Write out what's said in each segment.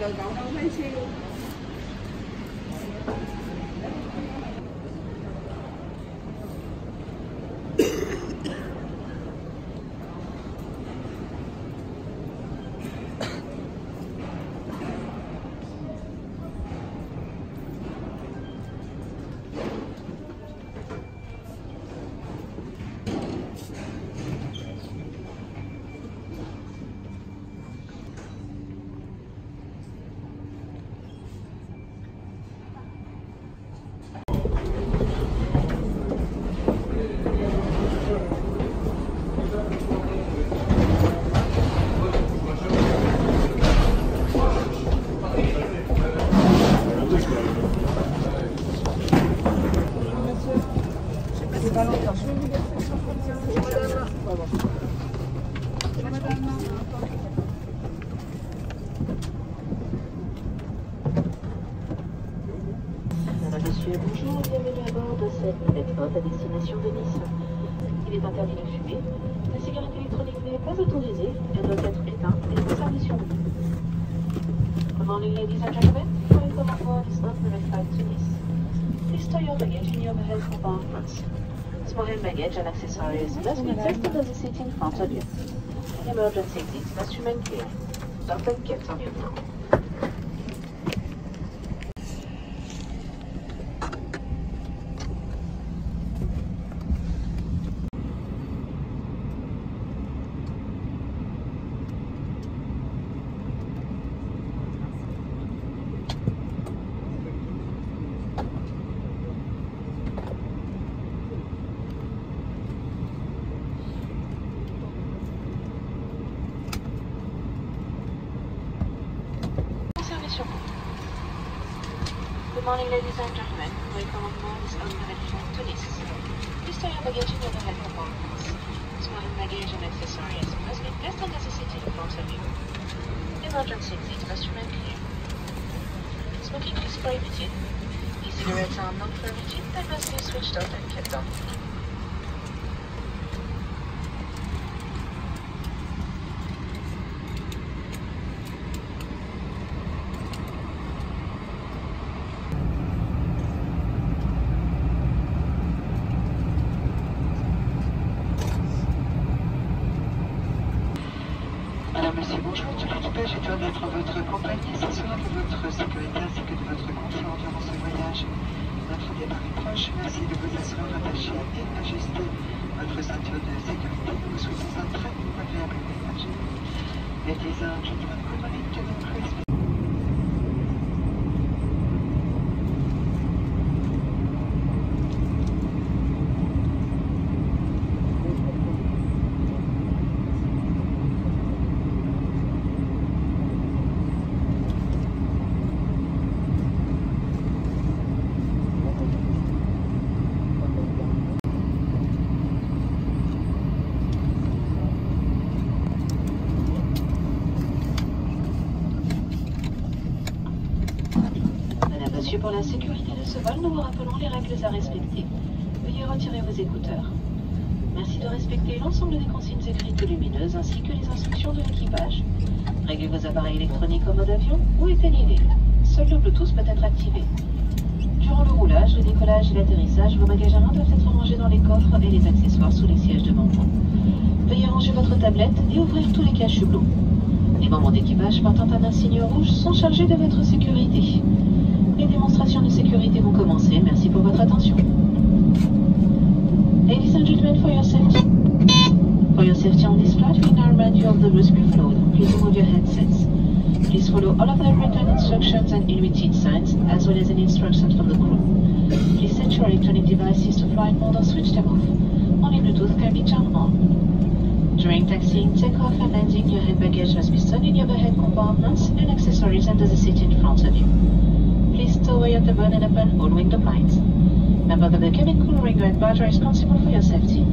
Rồi cậu đâu thấy siêu à destination Venise. Il est interdit de fumer. La cigarette électronique n'est pas autorisée. Elle doit être éteinte et conservée sur vous. Good morning, ladies and gentlemen. Welcome aboard Spirit Flight to Nice. Please store your baggage in your overhead compartments. Small baggage and accessories must be placed under the seat in front of you. Emergency exits must remain clear. Don't gifts on your phone. Morning, ladies and gentlemen. Welcome on board this overhead flight to Nice. Please store your baggage in overhead compartments. Small baggage and accessories must be placed under the seat in front of you. Emergency exit must remain clear. Smoking is prohibited. E-cigarettes are not permitted. They must be switched off and kept on. La sécurité de ce vol, nous vous rappelons les règles à respecter. Veuillez retirer vos écouteurs. Merci de respecter l'ensemble des consignes écrites et lumineuses ainsi que les instructions de l'équipage. Réglez vos appareils électroniques en mode avion ou éteignez-les. Seul le Bluetooth peut être activé. Durant le roulage, le décollage et l'atterrissage, vos bagages à main doivent être rangés dans les coffres et les accessoires sous les sièges devant vous. Veuillez ranger votre tablette et ouvrir tous les caches hublots. Les membres d'équipage portant un insigne rouge sont chargés de votre sécurité. Les démonstrations de sécurité vont commencer. Merci pour votre attention. Ladies and gentlemen, for your safety. For your safety on this flight, we now remind you of the we've followed. Please remove your headsets. Please follow all of the written instructions and in signs, as well as any instructions from the crew. Please set your electronic devices to flight mode or switch them off. Only Bluetooth can be turned on. During taxiing, takeoff and landing, your hand baggage must be stored in your overhead compartments and accessories under the seat in front of you. Please stow away your cabin and open all window blinds. Members of the cabin crew ring and badge are responsible for your safety.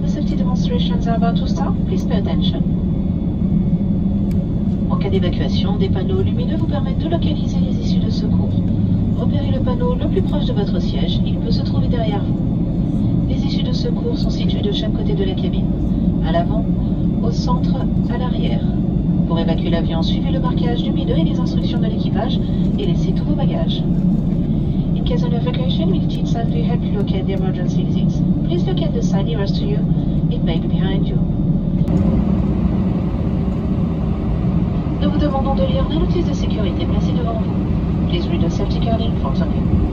The safety demonstrations are about to start. Please pay attention. En cas d'évacuation, des panneaux lumineux vous permettent de localiser les issues de secours. Repérez le panneau le plus proche de votre siège, il peut se trouver derrière vous. Les issues de secours sont situées de chaque côté de la cabine, à l'avant, au centre, à l'arrière. Pour évacuer l'avion, suivez le marquage lumineux et les instructions de l'équipage et laissez tous vos bagages. In case of evacuation, we'll teach us to help you locate the emergency exits. Please locate the sign nearest to you. It may be behind you. Nous vous demandons de lire la notice de sécurité placée devant vous. Please read the safety card in front of you.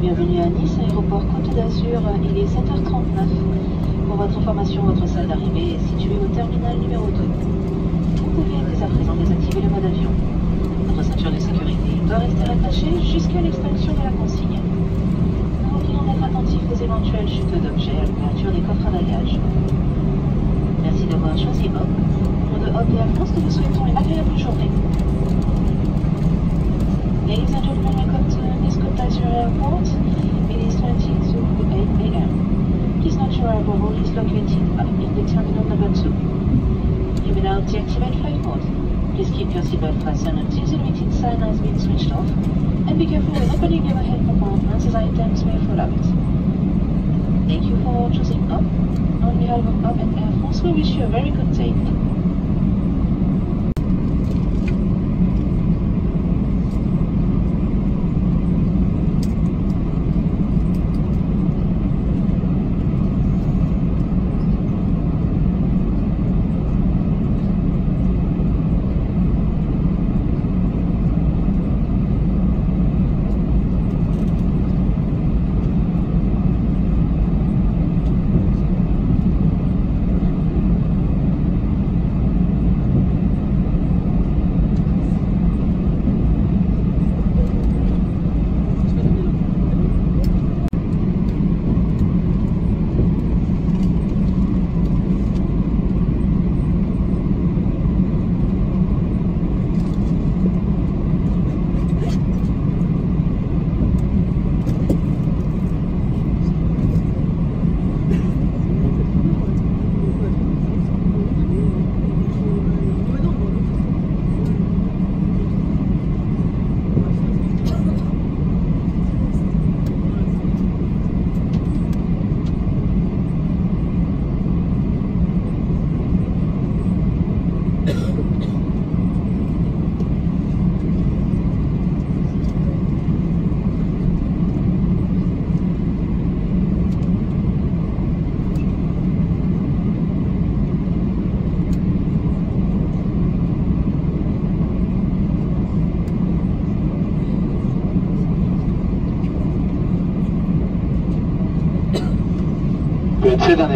Bienvenue à Nice, aéroport Côte d'Azur. Il est 7h39. Pour votre information, votre salle d'arrivée est située au terminal numéro 2. Vous pouvez dès à présent désactiver le mode avion. Votre ceinture de sécurité doit rester attachée jusqu'à l'extinction de la consigne. Nous vous prions d'être attentifs aux éventuelles chutes d'objets à l'ouverture des coffres à bagages. Merci d'avoir choisi Hop. Pour de Hop et Air France, nous vous souhaitons une agréable journée. Ladies and gentlemen, welcome to Côte d'Azur Airport. Please note your arrival is located in the terminal number 2. You may now deactivate flight mode. Please keep your seatbelt fastened until the limited sign has been switched off, and be careful when opening your overhead compartments as items may fall out. Thank you for choosing UP. On behalf of UP and Air France, we wish you a very good day.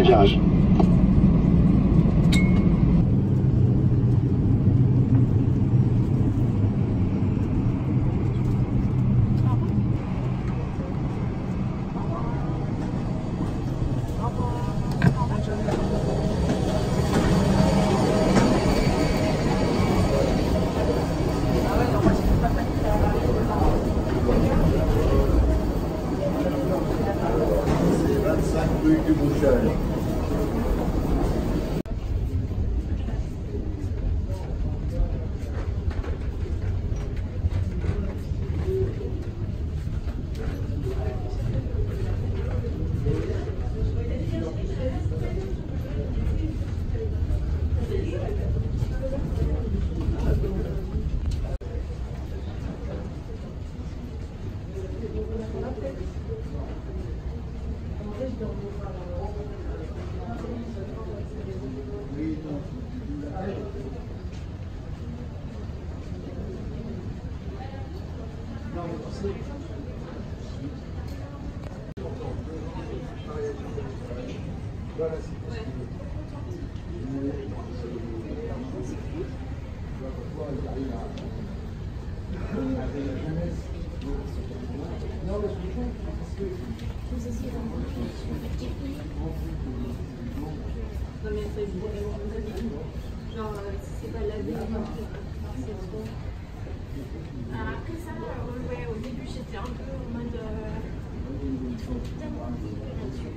C'est Genre, euh, c'est pas la vie, après ça, euh, ouais, au début j'étais un peu en mode. Euh, tellement un petit peu là-dessus.